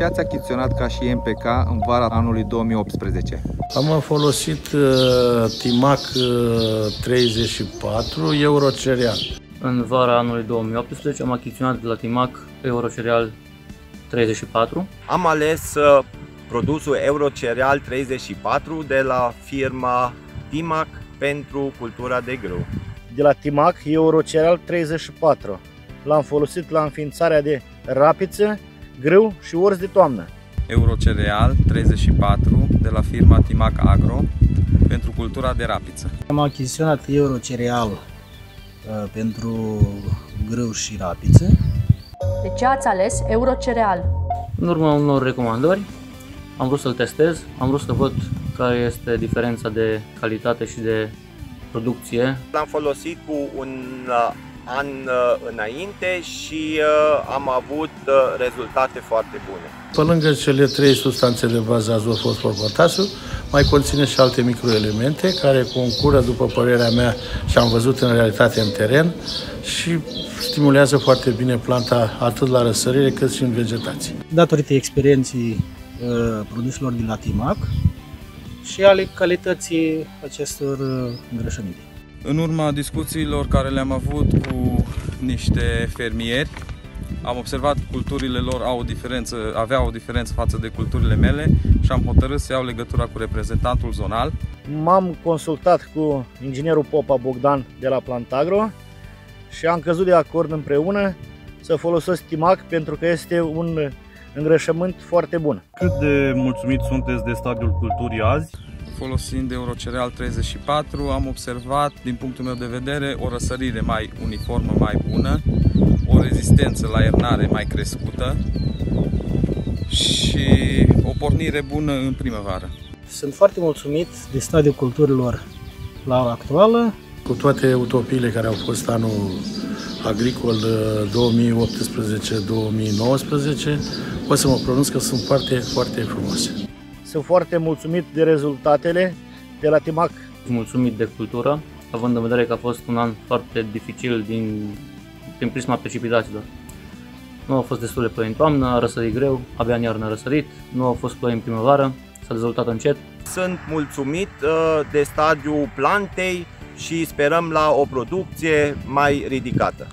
ce ați achiziționat ca și MPK în vara anului 2018? Am folosit uh, Timac uh, 34 Euro Cereal. În vara anului 2018 am achiziționat de la Timac Euro Cereal 34. Am ales uh, produsul Eurocereal 34 de la firma Timac pentru cultura de grâu. De la Timac Eurocereal 34. L-am folosit la înființarea de rapiță, grâu și orz de toamnă. Eurocereal 34 de la firma Timac Agro pentru cultura de rapiță. Am achiziționat Eurocereal uh, pentru grâu și rapiță. De ce ați ales Eurocereal? În urma unor recomandări am vrut să-l testez, am vrut să văd care este diferența de calitate și de producție. L-am folosit cu un uh, an uh, înainte și uh, am avut rezultate foarte bune. Pe lângă cele trei substanțe de bază azot, fosfor, potasiu, mai conține și alte microelemente care concură, după părerea mea, și am văzut în realitate în teren și stimulează foarte bine planta atât la răsărire cât și în vegetație. Datorită experienții uh, produselor din la Timac și ale calității acestor uh, îngrășăminte. În urma discuțiilor care le-am avut cu niște fermieri, am observat că culturile lor au o diferență, aveau o diferență față de culturile mele și am hotărât să iau legătura cu reprezentantul zonal. M-am consultat cu inginerul Popa Bogdan de la Plantagro și am căzut de acord împreună să folosesc Timac pentru că este un îngrășământ foarte bun. Cât de mulțumit sunteți de stadiul culturii azi? Folosind Eurocereal 34 am observat, din punctul meu de vedere, o răsărire mai uniformă, mai bună, o rezistență la iernare mai crescută și o pornire bună în primăvară. Sunt foarte mulțumit de stadiul culturilor la ora actuală. Cu toate utopiile care au fost anul agricol 2018-2019, pot să mă pronunț că sunt foarte, foarte frumoase. Sunt foarte mulțumit de rezultatele de la Timac. Mulțumit de cultură, având în vedere că a fost un an foarte dificil din, din prisma precipitațiilor. Nu au fost destule ploi în toamnă, a răsărit greu, abia în iarnă a răsărit, nu au fost ploi în primăvară, s-a dezvoltat încet. Sunt mulțumit uh, de stadiul plantei și sperăm la o producție mai ridicată.